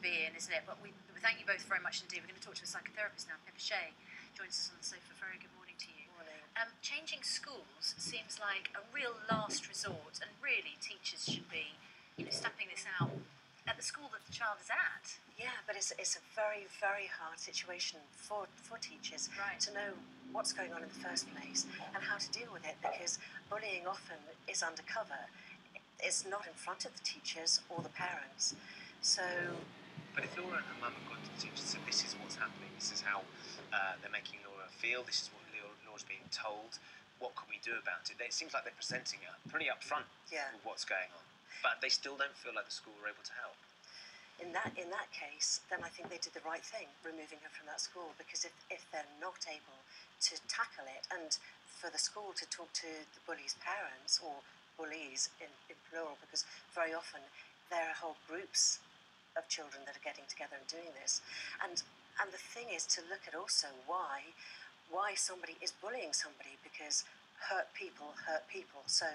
be in, isn't it? But we, we thank you both very much indeed. We're going to talk to a psychotherapist now, Pippa Shay, joins us on the sofa. Very good morning to you. Morning. Um, changing schools seems like a real last resort, and really teachers should be, you know, stamping this out at the school that the child is at. Yeah, but it's, it's a very, very hard situation for, for teachers Right. to know what's going on in the first place and how to deal with it because bullying often is undercover. It's not in front of the teachers or the parents. So, But if Laura and her mum had gone to the teacher and said, "This is what's happening. This is how uh, they're making Laura feel. This is what Laura's being told. What can we do about it?" It seems like they're presenting it pretty upfront Yeah. with what's going on, but they still don't feel like the school are able to help. in that in that case, then I think they did the right thing, removing her from that school. Because if, if they're not able to tackle it, and for the school to talk to the bully's parents or bullies in, in plural, because very often there are whole groups of children that are getting together and doing this, and and the thing is to look at also why why somebody is bullying somebody because hurt people hurt people. So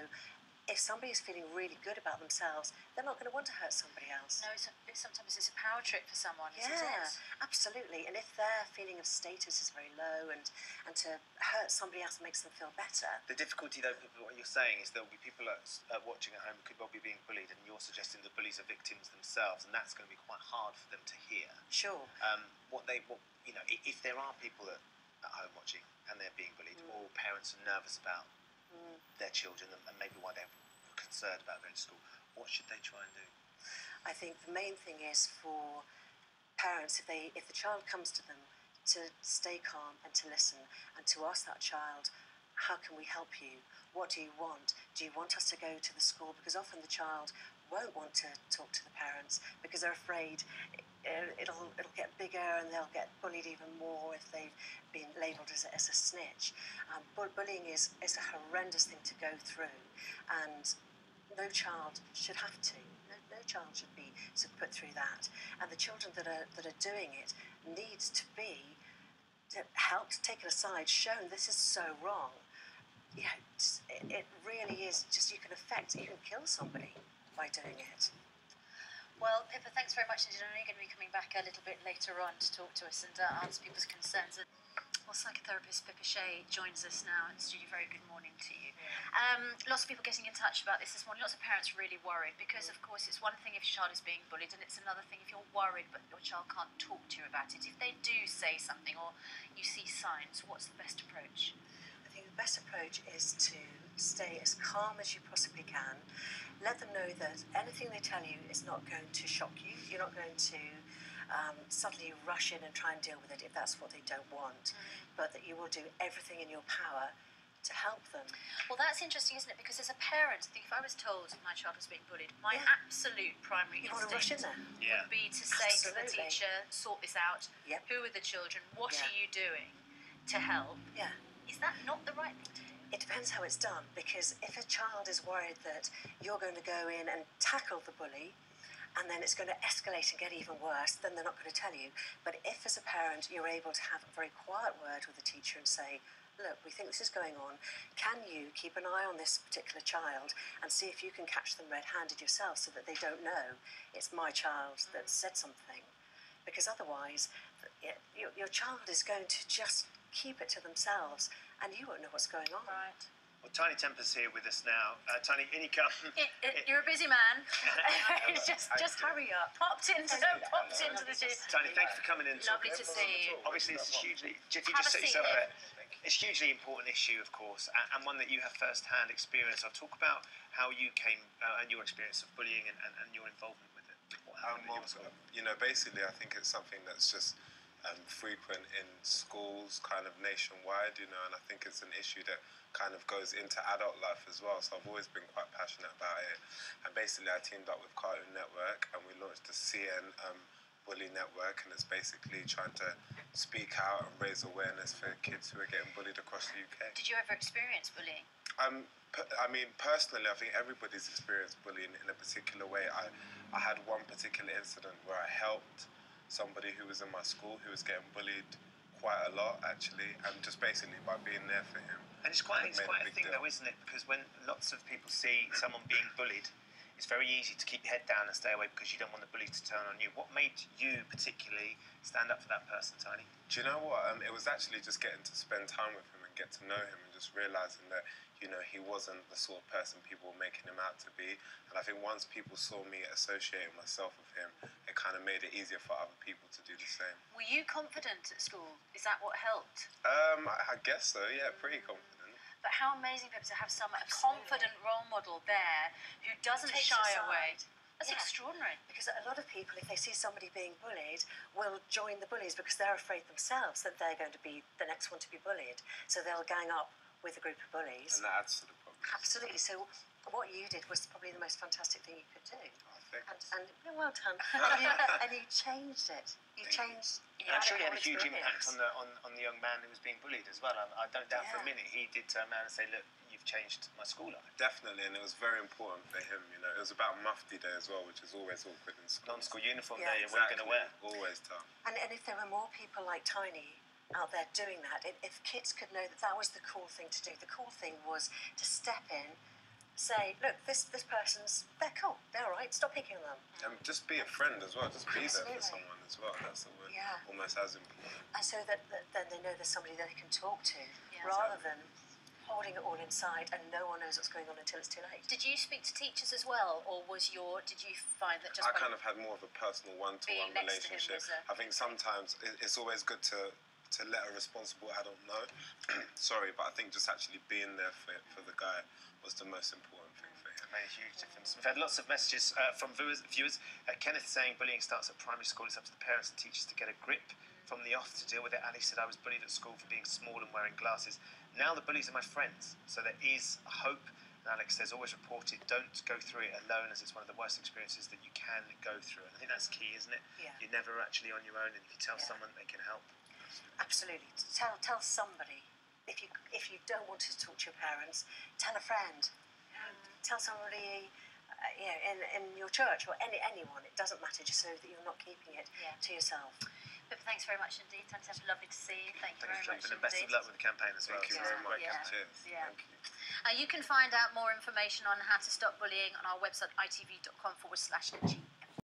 if somebody is feeling really good about themselves, they're not going to want to hurt somebody else. No, it's a, it's, sometimes it's a power trip for someone, isn't Yeah, it? absolutely. And if their feeling of status is very low and, and to hurt somebody else makes them feel better, The difficulty, though, Pippa, what you're saying is there'll be people at, uh, watching at home who could well be being bullied, and you're suggesting the bullies are victims themselves, and that's going to be quite hard for them to hear. sure. um, what they, what, you know, if, if there are people at, at home watching and they're being bullied, or parents are nervous about Mm. Their children and, maybe why they're concerned about going to school, what should they try and do? I think the main thing is for parents, if they if the child comes to them, to stay calm and to listen and to ask that child, how can we help you? What do you want? Do you want us to go to the school? Because often the child won't want to talk to the parents because they're afraid it'll it'll get bigger and they'll get bullied even more if they've been labelled as a, as a snitch. Um, bu- bullying is is a horrendous thing to go through, and no child should have to. No, no child should be sort of put through that. And the children that are that are doing it needs to be helped, taken aside, shown this is so wrong. You know, it, it really is just you can affect, you can kill somebody by doing it. Well, Pippa, thanks very much indeed. I know you're going to be coming back a little bit later on to talk to us and uh, answer people's concerns. And, well, psychotherapist Pippa Shay joins us now in the studio. Very good morning to you. Um, lots of people getting in touch about this this morning. Lots of parents really worried because, of course, it's one thing if your child is being bullied, and it's another thing if you're worried but your child can't talk to you about it. If they do say something or you see signs, what's the best approach? I think the best approach is to stay as calm as you possibly can. Let them know that anything they tell you is not going to shock you. You're not going to um, suddenly rush in and try and deal with it if that's what they don't want, but that you will do everything in your power to help them. Well, that's interesting, isn't it? Because as a parent, I think if I was told my child was being bullied, my Yeah. absolute primary You want to rush in instinct there. Yeah. would be to say to the teacher, sort this out. Yep. Who are the children? What Yeah. are you doing to help? Yeah. Is that not the right thing to do? It depends how it's done because if a child is worried that you're going to go in and tackle the bully and then it's going to escalate and get even worse, then they're not going to tell you. But if, as a parent, you're able to have a very quiet word with the teacher and say, Look, we think this is going on. Can you keep an eye on this particular child and see if you can catch them red handed yourself so that they don't know it's my child that mm. said something? Because otherwise, your, your child is going to just keep it to themselves and you won't know what's going on. Right. Well, Tinie Tempah's here with us now. Uh, Tinie, in you come. you're a busy man. Just, just hurry up. Popped into, popped into the studio. Tinie, thanks for coming in. Lovely to see you. Obviously, this is hugely. If you Have just a sit yourself there. It's a hugely important issue, of course, and one that you have first-hand experience of. Talk about how you came uh, and your experience of bullying and, and, and your involvement with it. With what Um, happened well, at your school. you know, basically, I think it's something that's just um, frequent in schools, kind of nationwide. You know, and I think it's an issue that kind of goes into adult life as well. So I've always been quite passionate about it. And basically, I teamed up with Cartoon Network, and we launched the CN um, Bully Network, and it's basically trying to speak out and raise awareness for kids who are getting bullied across the UK. Did you ever experience bullying? Um, I mean, personally, I think everybody's experienced bullying in a particular way. I, I had one particular incident where I helped somebody who was in my school who was getting bullied quite a lot, actually, and just basically by being there for him. And it's quite, it's made a a thing, deal. though, isn't it? Because when lots of people see someone being bullied, it's very easy to keep your head down and stay away because you don't want the bully to turn on you. What made you particularly stand up for that person, Tinie? Do you know what? Um, it was actually just getting to spend time with him and get to know him just realizing that, you know, he wasn't the sort of person people were making him out to be. And I think once people saw me associating myself with him, it kind of made it easier for other people to do the same. Were you confident at school? Is that what helped? Um, I, I guess so, yeah, pretty confident. But how amazing, Pippa, to have some a confident role model there who doesn't Takes shy away. That's Yeah. extraordinary. Because a lot of people, if they see somebody being bullied, will join the bullies because they're afraid themselves that they're going to be the next one to be bullied. So they'll gang up with a group of bullies. And that adds to the problem. Absolutely. So what you did was probably the most fantastic thing you could do. I. And, and yeah, well done. and, you, and you changed it. You Thank you. changed. Yeah, I'm sure he had a whole huge impact on the on, on the young man who was being bullied as well. I, I don't doubt for a minute he did turn around and say, "Look, you've changed my school life." Definitely, and it was very important for him. You know, it was about Mufti Day as well, which is always awkward in school. Non-school uniform Yeah, day. What are you going to wear? Always tough. And, and if there were more people like Tinie out there doing that, if, if kids could know that that was the cool thing to do, the cool thing was to step in, say, look, this, this person's, they're cool, they're all right, stop picking on them. And just be a friend as well. Just be there for someone as well. That's the word. Yeah. Almost as important. And so that, that then they know there's somebody they can talk to, Yeah. rather than holding it all inside and no one knows what's going on until it's too late. Did you speak to teachers as well, or was your? Did you find that just I kind of had more of a personal one-to-one Being next to him relationship. was a- I think sometimes it's always good to to let a responsible adult know. Sorry, but I think just actually being there for for the guy was the most important thing for him. made a huge difference. We've had lots of messages uh, from viewers. viewers. Uh, Kenneth saying bullying starts at primary school. It's up to the parents and teachers to get a grip from the off to deal with it. Ali said, I was bullied at school for being small and wearing glasses. Now the bullies are my friends. So there is hope. And Alex says, always report it. Don't go through it alone as it's one of the worst experiences that you can go through. And I think that's key, isn't it? Yeah. You're never actually on your own. And if you tell Yeah. someone, they can help. Absolutely. Tell tell somebody. If you if you don't want to talk to your parents, tell a friend. You tell somebody. Uh, you know, in, in your church or any anyone, it doesn't matter, just so that you're not keeping it Yeah. to yourself. Pippa, thanks very much indeed. Fantastic, lovely to see you. Thank you Thank very much and best of luck with the campaign as well. Thank you very much. yeah, yeah. Thank you. Uh, you can find out more information on how to stop bullying on our website itv.com forward slash G